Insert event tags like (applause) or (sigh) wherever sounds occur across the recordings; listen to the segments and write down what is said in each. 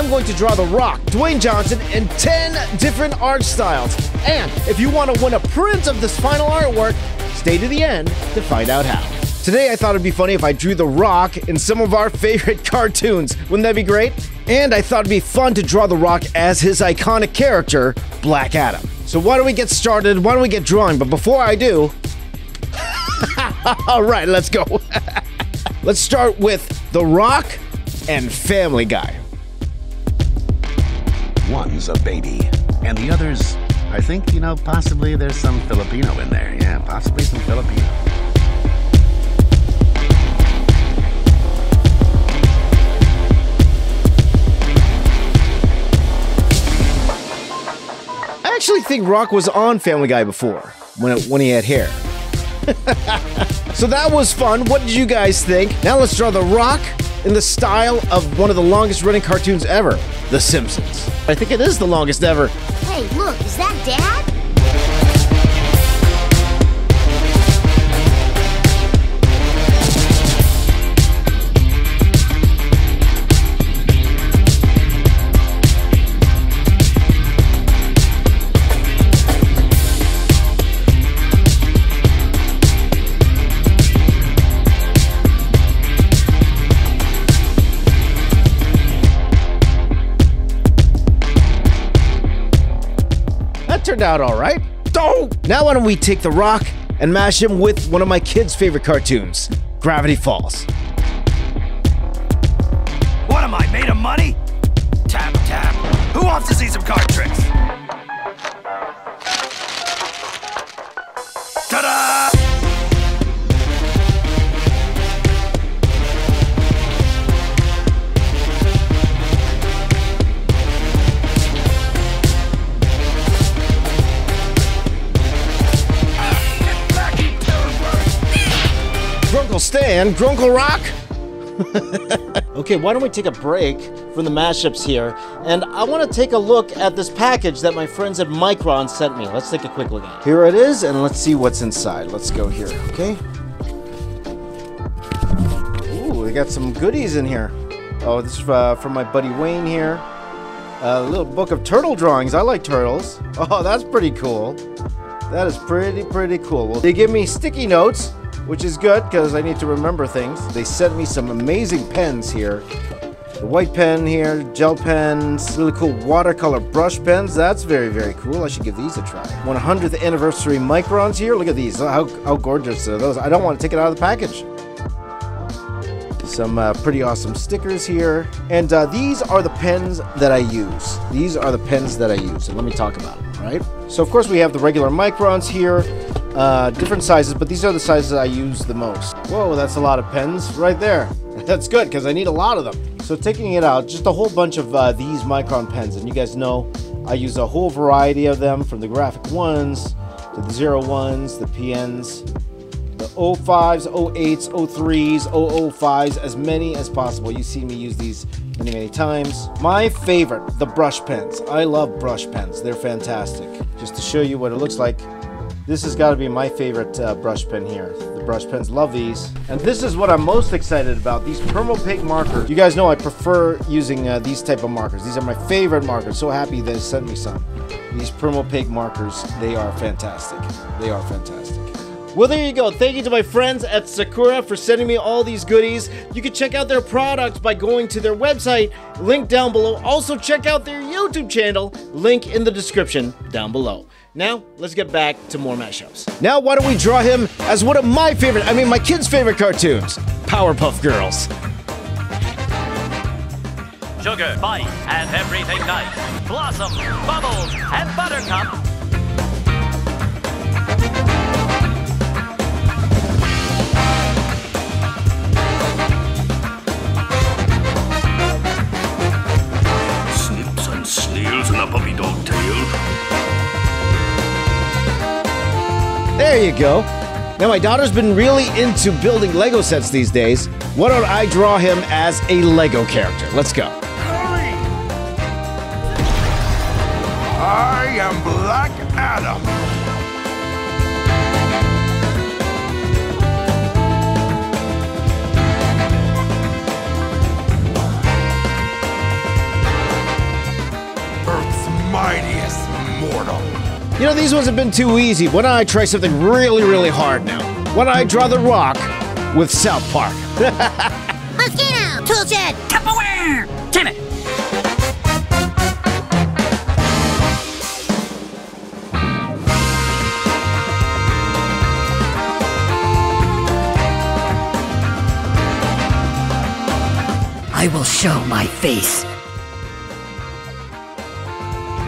I'm going to draw The Rock, Dwayne Johnson, in 10 different art styles. And if you want to win a print of this final artwork, stay to the end to find out how. Today I thought it'd be funny if I drew The Rock in some of our (laughs) favorite cartoons. Wouldn't that be great? And I thought it'd be fun to draw The Rock as his iconic character, Black Adam. So why don't we get started? Why don't we get drawing? But before I do, (laughs) all right, let's go. (laughs) let's start with The Rock and Family Guy. One's a baby, and the other's, I think, you know, possibly there's some Filipino in there. Yeah, possibly some Filipino. I actually think Rock was on Family Guy before when it, when he had hair. (laughs) so that was fun. What did you guys think? Now let's draw The Rock in the style of one of the longest running cartoons ever, The Simpsons. I think it is the longest ever. Hey, look, is that Dad? That turned out all right. Oh! Now why don't we take The Rock and mash him with one of my kids' favorite cartoons, Gravity Falls. What am I, made of money? Tap, tap. Who wants to see some card tricks? Grunkle Stan, Grunkle Rock. (laughs) okay, why don't we take a break from the mashups here? And I want to take a look at this package that my friends at Micron sent me. Let's take a quick look at it. Here it is, and let's see what's inside. Let's go here, okay? Ooh, we got some goodies in here. Oh, this is uh, from my buddy Wayne here. A little book of turtle drawings. I like turtles. (laughs) Oh, that's pretty cool. That is pretty, pretty cool. Well, they give me sticky notes, which is good because I need to remember things. They sent me some amazing pens here. The white pen here, gel pens, really cool watercolor brush pens. That's very, very cool. I should give these a try. 100th anniversary microns here. Look at these. How, how gorgeous are those? I don't want to take it out of the package. Some uh, pretty awesome stickers here. And uh, these are the pens that I use. These are the pens that I use. And let me talk about them, right? So, of course, we have the regular microns here. Uh, different sizes, but these are the sizes I use the most. Whoa, that's a lot of pens right there. (laughs) That's good because I need a lot of them. So taking it out, just a whole bunch of uh, these micron pens, and you guys know I use a whole variety of them from the graphic ones to the zero ones, the PNs, the 05s, 08s, 03s, 005s, as many as possible. You see me use these many, many times. My favorite, the brush pens. I love brush pens. They're fantastic. Just to show you what it looks like, this has got to be my favorite uh, brush pen here. The brush pens, love these. And this is what I'm most excited about, these Permapaque markers. You guys know I prefer using uh, these type of markers. These are my favorite markers. So happy they sent me some. These Permapaque markers, they are fantastic. They are fantastic. Well, there you go. Thank you to my friends at Sakura for sending me all these goodies. You can check out their products by going to their website, link down below. Also, check out their YouTube channel, link in the description down below. Now, let's get back to more mashups. Now, why don't we draw him as one of my favorite, I mean, my kids' favorite cartoons, Powerpuff Girls. Sugar, spice, and everything nice. Blossom, bubbles, and buttercup. There you go. Now, my daughter's been really into building Lego sets these days. Why don't I draw him as a Lego character? Let's go. I am Black Adam. These ones have been too easy. Why don't I try something really, really hard now? Why don't I draw the rock with South Park? (laughs) Mosquito! Toolshed! Tupperware! Damn it! I will show my face.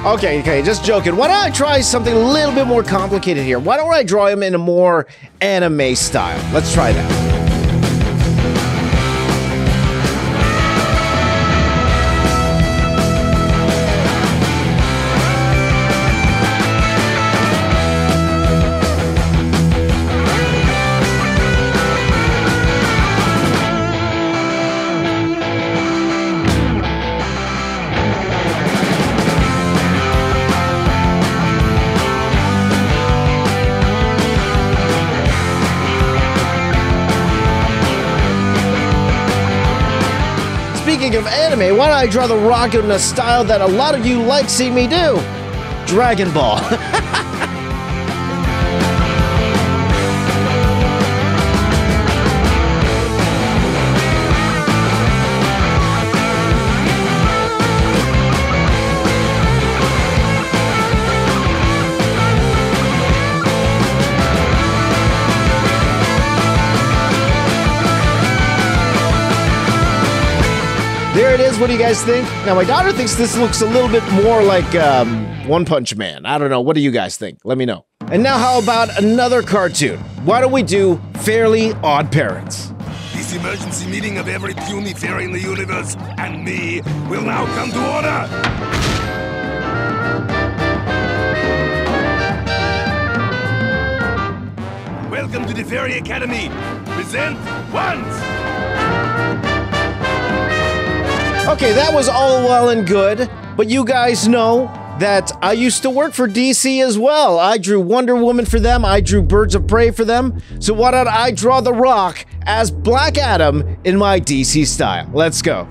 Okay, okay, just joking. Why don't I try something a little bit more complicated here? Why don't I draw him in a more anime style? Let's try that. Speaking of anime, why don't I draw the rock in a style that a lot of you like seeing me do? Dragon Ball. (laughs) There it is. What do you guys think? Now, my daughter thinks this looks a little bit more like um, One Punch Man. I don't know. What do you guys think? Let me know. And now, how about another cartoon? Why don't we do Fairly Odd Parents? This emergency meeting of every puny fairy in the universe and me will now come to order. Welcome to the Fairy Academy. Present once. Okay, that was all well and good, but you guys know that I used to work for DC as well. I drew Wonder Woman for them, I drew Birds of Prey for them. So why don't I draw The Rock as Black Adam in my DC style? Let's go.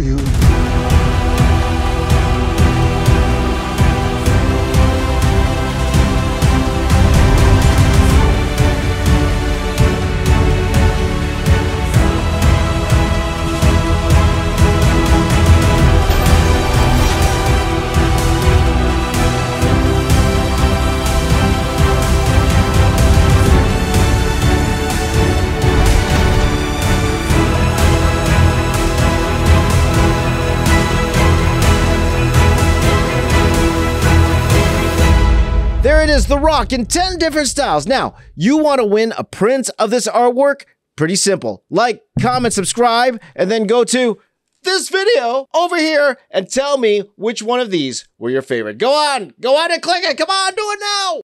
For you. There it is, The Rock in 10 different styles. Now, you want to win a print of this artwork? Pretty simple. Like, comment, subscribe, and then go to this video over here and tell me which one of these were your favorite. Go on, go on and click it. Come on, do it now.